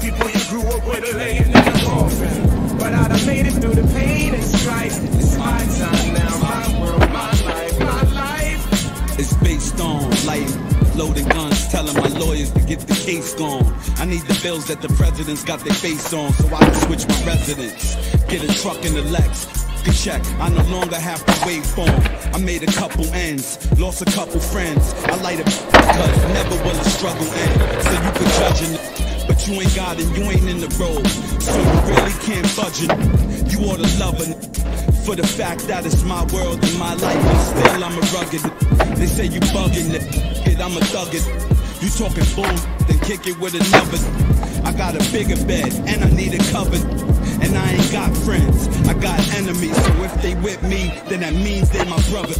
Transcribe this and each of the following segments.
people you grew up with are laying in the coffin. Loading guns, telling my lawyers to get the case gone. I need the bills that the president's got their face on, so I can switch my residence. Get a truck in the Lex. Check, I no longer have to wait for 'em. I made a couple ends, lost a couple friends. I light a cause never will a struggle end. So you can judge it, but you ain't got it, you ain't in the road. So you really can't budge it. You ought to love it for the fact that it's my world and my life, and still I'm a rugged. They say you bugging it, I'm a thug it. You talking bull, then kick it with another. I got a bigger bed and I need a cover. And I ain't got friends, I got enemies. So if they with me, then that means they my brother.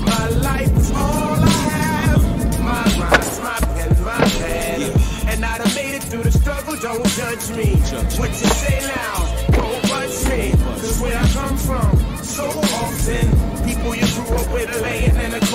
My life is all I have. My rhymes, my pen, my pad. And I done made it through the struggle, don't judge me. What you say from, so often, people you grew up with are laying in the